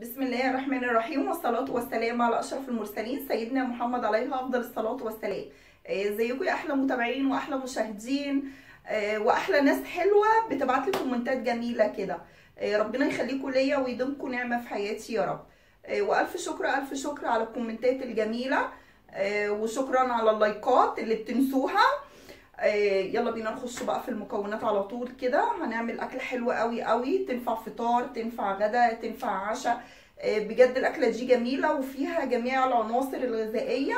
بسم الله الرحمن الرحيم والصلاة والسلام على أشرف المرسلين سيدنا محمد عليه أفضل الصلاة والسلام. آه، ازيكم يا أحلى متابعين وأحلى مشاهدين آه، وأحلى ناس حلوة بتبعت لي كومنتات جميلة كده. آه، ربنا يخليكم ليا ويديمكم نعمة في حياتي يا رب. آه، وألف شكر ألف شكر على الكومنتات الجميلة. آه، وشكرا على اللايكات اللي بتنسوها. آه، يلا بينا نخش بقى في المكونات على طول كده. هنعمل اكله حلوة قوي قوي. تنفع فطار تنفع غدا تنفع عشاء. آه، بجد الأكلة دي جميلة وفيها جميع العناصر الغذائية.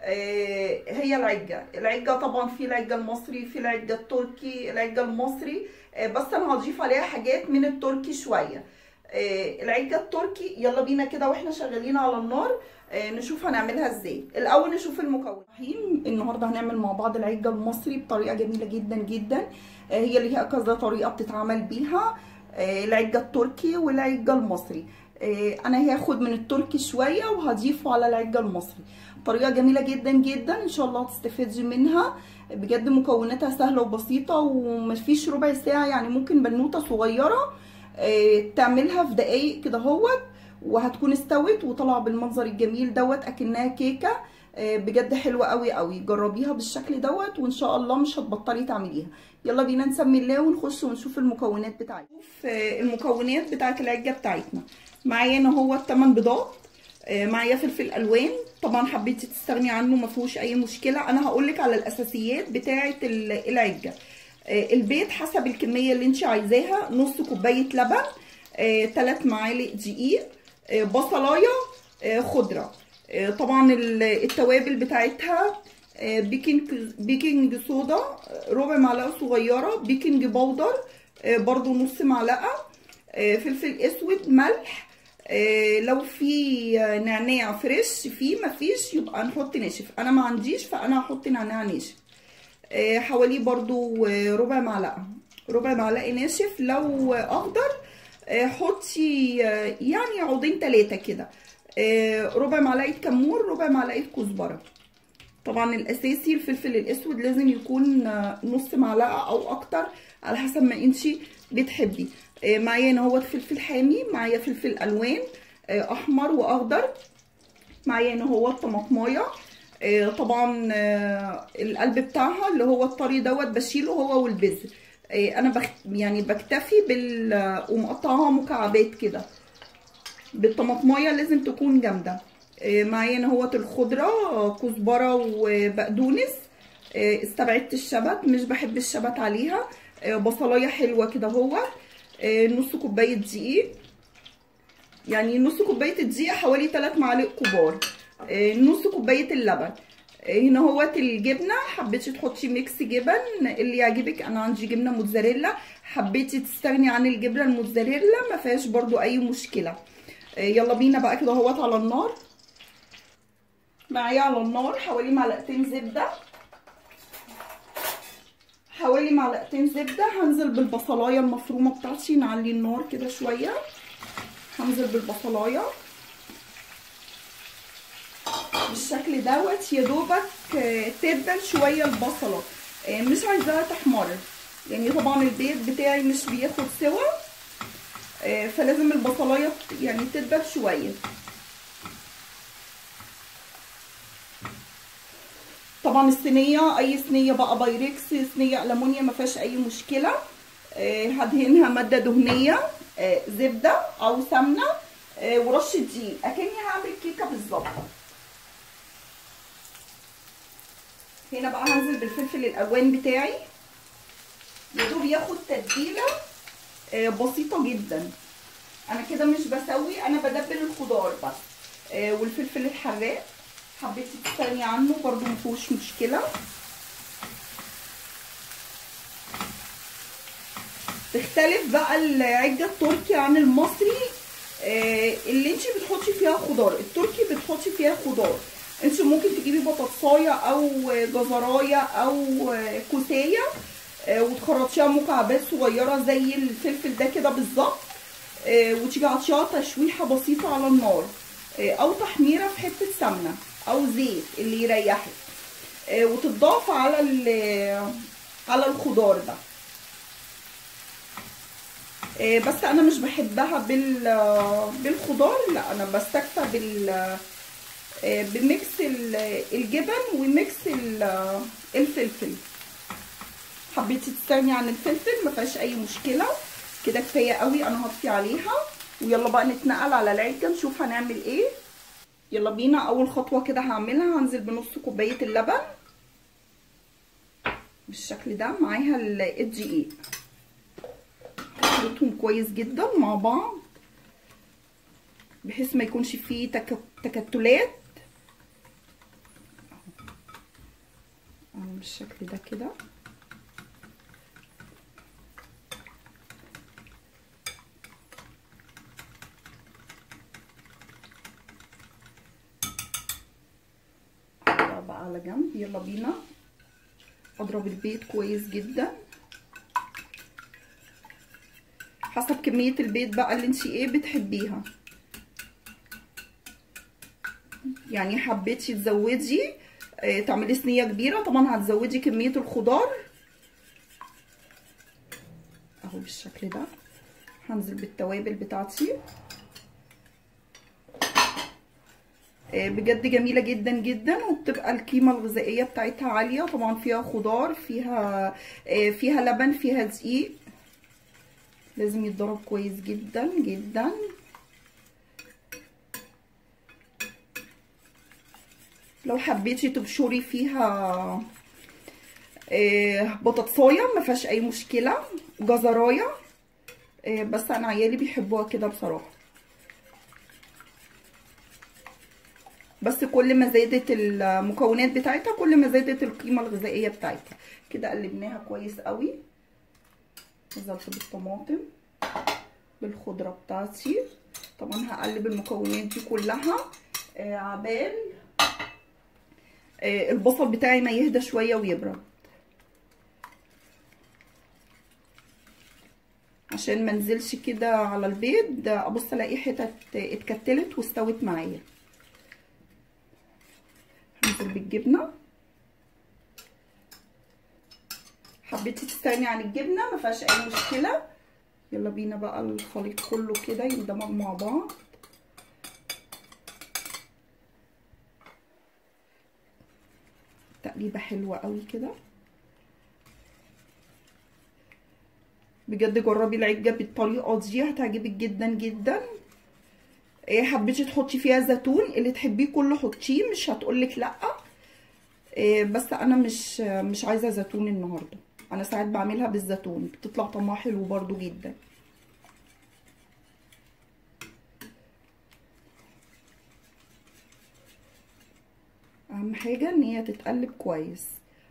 آه، هي العجة. العجة طبعا في العجة المصري في العجة التركي العجة المصري. آه، بس أنا هضيف عليها حاجات من التركي شوية. آه، العجه التركي يلا بينا كده وإحنا شغالين على النار آه، نشوف هنعملها إزاي. الأول نشوف المكونات النهارده هنعمل مع بعض العجة المصري بطريقة جميلة جدا جدا. آه، هي ليها كذا طريقة بتتعمل بيها. العجة التركي والعجة المصري. أنا هاخد من التركي شوية وهضيفه على العجة المصري. طريقة جميلة جدا جدا إن شاء الله تستفيدي منها. بجد مكوناتها سهلة وبسيطة ومفيش ربع ساعة يعني ممكن بنوتة صغيرة. آه، تعملها في دقايق كده اهوت وهتكون استوت وطالعه بالمنظر الجميل دوت أكنها كيكة. آه، بجد حلوة قوي قوي. جربيها بالشكل دوت وإن شاء الله مش هتبطلي تعمليها. يلا بينا نسمي الله ونخش ونشوف المكونات بتاعتنا. آه، المكونات بتاعت العجة بتاعتنا. معايا هنا هو 8 بيضات. آه، معايا فلفل ألوان. طبعا حبيتي تستغني عنه ما فيهوش أي مشكلة. أنا هقول لك على الأساسيات بتاعه العجة. آه، البيض حسب الكمية اللي انت عايزاها نص كوباية لبن 3 معالق دقيق آه، بصلاية آه، خضرة. آه، طبعا التوابل بتاعتها آه، baking baking soda آه، ربع معلقة صغيرة baking powder آه، برضو نص معلقة آه، فلفل أسود ملح آه، لو في آه، نعناع fresh فيه مفيش يبقى نحط ناشف. أنا ما عنديش فأنا هحط نعناع ناشف. آه، حوالي برضو آه، ربع معلقة. ربع معلقة ناشف لو اخضر آه، حطي يعني عودين ثلاثة كده. ربع معلقة كمون ربع معلقة كزبرة. طبعا الأساسي الفلفل الأسود لازم يكون نص معلقة أو أكتر على حسب ما انتي بتحبي. معايا هنا هو فلفل حامي معايا فلفل ألوان أحمر وأخضر. معايا هنا هو الطماطمايه آه، طبعا آه، القلب بتاعها اللي هو الطري دوت بشيله هو والبذر. آه، أنا بخ... يعني بكتفي بال آه، ومقطعاها مكعبات كده. بالطماطماية لازم تكون جامدة. آه، معايا هنا هوت الخضرة آه، كزبرة وبقدونس. آه، استبعدت الشبت مش بحب الشبت عليها. آه، بصلاية حلوة كده هو. آه، نص كوباية دقيق. يعني نص كوباية الدقيق حوالي 3 معالق كبار. آه، نص كوباية اللبن. آه، هنا هوت الجبنه حبيتي تحطي ميكس جبن اللي يعجبك. أنا عندي جبنة موتزاريلا. حبيتي تستغني عن الجبنة الموتزاريلا. ما فيهاش برضو أي مشكلة. آه، يلا بينا بقى كده أهوت على النار. معايا على النار حوالي معلقتين زبدة. حوالي معلقتين زبدة. هنزل بالبصلاية المفرومة بتاعتي. نعلي النار كده شوية. هنزل بالبصلاية. بالشكل دوت يا دوبك آه، تدبل شوية البصلة. آه، مش عايزاها تحمر. يعني طبعا البيض بتاعي مش بياخد سوا. آه، فلازم البصلايه يعني تدبل شوية. طبعا الصينية أي صينية بقى بايركس صينية ألمونيا ما فيهاش أي مشكلة. هدهنها مادة دهنية زبدة أو سمنة ورشة دقيق. أكني هعمل كيكة بالظبط. هنا بقى هنزل بالفلفل الألوان بتاعي. يا دوب ياخد تتبيلة آه، بسيطة جدا. أنا كده مش بسوي أنا بدبل الخضار بس. آه، والفلفل الحراق. حبيتي تستغني عنه برضو مفيهوش مشكلة. تختلف بقى العجة التركي عن المصري. آه، اللي انت بتحطي فيها خضار. التركي بتحطي فيها خضار. انت ممكن تجيبي بطاطساية أو جزراية أو كوسية آه، وتخرطيها مكعبات صغيرة زي الفلفل ده كده بالظبط آه، وتيجي عطشيها تشويحة بسيطة على النار آه، أو تحميرة في حتة سمنة أو زيت اللي يريحك وتضاف على على الخضار ده. بس أنا مش بحبها بال بالخضار لا أنا بستكفى بال بميكس ال- الجبن وميكس آه، الفلفل. حبيتي تستغني عن الفلفل؟ ما فيهاش أي مشكلة. كده كفاية قوي. أنا هطفي عليها. ويلا بقى نتنقل على العجه نشوف هنعمل إيه. يلا بينا. أول خطوة كده هعملها. هنزل بنص كوباية اللبن. بالشكل ده معاها ال- الدقيق هخلطهم كويس جدا مع بعض. بحيث ما يكونش فيه تك... تكتلات اهو بالشكل ده كده. ده بقى على جنب. يلا بينا. أضرب البيض كويس جدا. حسب كمية البيض بقى اللي انتي إيه بتحبيها. يعني حبيتي تزودي تعملي صينية كبيرة. طبعا هتزودي كمية الخضار. أهو بالشكل ده. هنزل بالتوابل بتاعتي. بجد جميلة جدا جدا وبتبقى القيمة الغذائية بتاعتها عالية. طبعا فيها خضار فيها فيها لبن فيها دقيق. لازم يتضرب كويس جدا جدا. لو حبيتي تبشري فيها بطاطساية ما فيهاش أي مشكلة. جزراية بس أنا عيالي بيحبوها كده بصراحة. بس كل ما زادت المكونات بتاعتها كل ما زادت القيمة الغذائية بتاعتها. كده قلبناها كويس قوي. نزلت بالطماطم بالخضرة بتاعتي. طبعا هقلب المكونات دي كلها. آه عبال. آه البصل بتاعي ما يهدى شوية ويبرد. عشان ما انزلش كده على البيض ابص الاقي حتت اتكتلت واستوت معايا. هنزل بالجبنة. حبيتي تستغني عن الجبنة؟ ما أي مشكلة. يلا بينا بقى الخليط كله كده يندمج مع بعض. تقليبه حلوة قوي كده. بجد جربي العجة بالطريقة دي هتعجبك جدا جدا. إيه حبيتي تحطي فيها زيتون اللي تحبيه كله حطيه مش هتقولك لأ. إيه بس أنا مش مش عايزة زيتون النهارده. أنا ساعات بعملها بالزيتون بتطلع طعمها حلو برده جدا. اهم حاجة إن هي تتقلب كويس.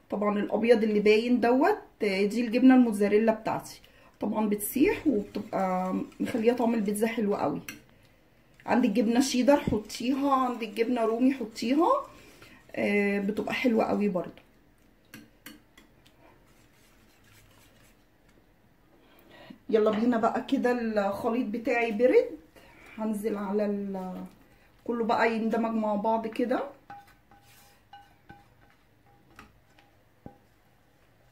طبعا الأبيض اللي باين دوت دي الجبنة الموتزاريلا بتاعتي. طبعا بتسيح وبتبقى مخليه طعم البيتزا حلو قوي. عندك جبنة شيدر حطيها عندك جبنة رومي حطيها آه بتبقى حلوة قوي برده يلا بينا بقى كده الخليط بتاعي برد هنزل على ال كله بقى يندمج مع بعض كده.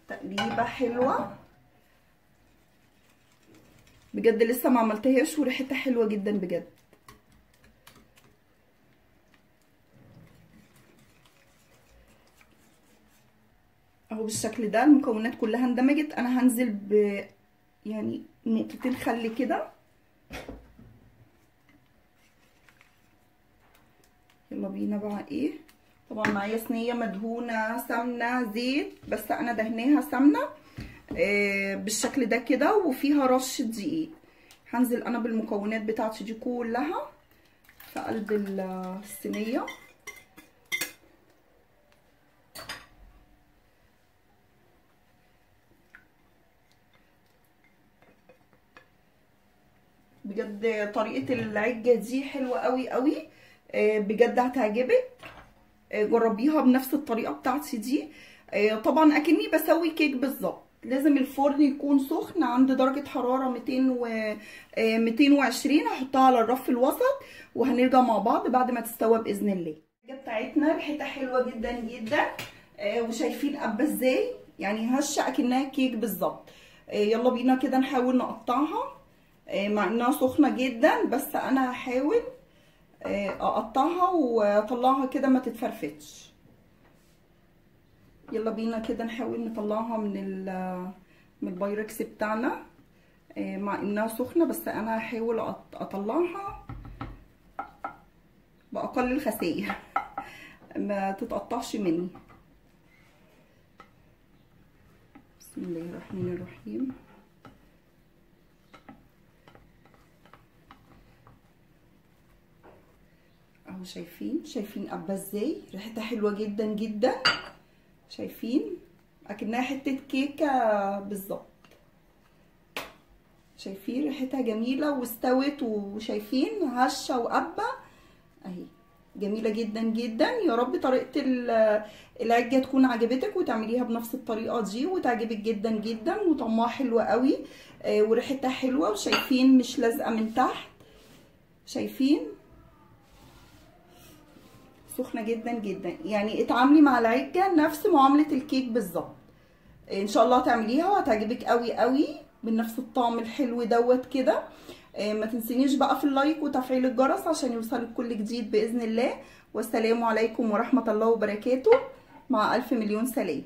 تقليبة حلوة. بجد لسه ما عملتهاش وريحتها حلوة جدا بجد. أهو بالشكل ده المكونات كلها اندمجت. أنا هنزل ب يعني نقطتين خل كده. يلا بينا بقى إيه؟ طبعا معايا صينيه مدهونة سمنة زيت بس أنا دهناها سمنة آه بالشكل ده كده وفيها رشة دقيق. هنزل أنا بالمكونات بتاعتي دي كلها في قلب الصينية. بجد طريقة العجة دي حلوة قوي قوي بجد هتعجبك. جربيها بنفس الطريقة بتاعتي دي. طبعا أكني بسوي كيك بالظبط. لازم الفرن يكون سخن عند درجة حرارة 200 و 220 هحطها على الرف الوسط وهنرجع مع بعض بعد ما تستوى بإذن الله. الحاجة بتاعتنا ريحتها حلوة جدا جدا. وشايفين قبة إزاي؟ يعني هشه أكنها كيك بالظبط. يلا بينا كده نحاول نقطعها. آه، مع إنها سخنة جدا بس أنا هحاول آه، أقطعها وأطلعها كده ما تتفرفتش. يلا بينا كده نحاول نطلعها من من البايركس بتاعنا. آه، مع إنها سخنة بس أنا هحاول أطلعها بأقل الخسائر. ما تتقطعش مني. بسم الله الرحمن الرحيم. اهو شايفين شايفين قبه إزاي؟ ريحتها حلوة جدا جدا. شايفين؟ أكنها حتة كيكة بالظبط. شايفين ريحتها جميلة واستوت وشايفين هشة وقبه أهي جميلة جدا جدا. يا رب طريقة ال- العجة تكون عجبتك وتعمليها بنفس الطريقة دي وتعجبك جدا جدا. وطعمها حلو قوي آه، وريحتها حلوة وشايفين مش لازقة من تحت. شايفين؟ سخنة جدا جدا. يعني اتعاملي مع العجة نفس معاملة الكيك بالظبط. إن شاء الله تعمليها وهتعجبك قوي قوي بنفس الطعم الحلو دوت كده. آه، ما تنسينيش بقى في اللايك وتفعيل الجرس عشان يوصلك كل جديد بإذن الله. والسلام عليكم ورحمة الله وبركاته. مع ألف مليون سلام.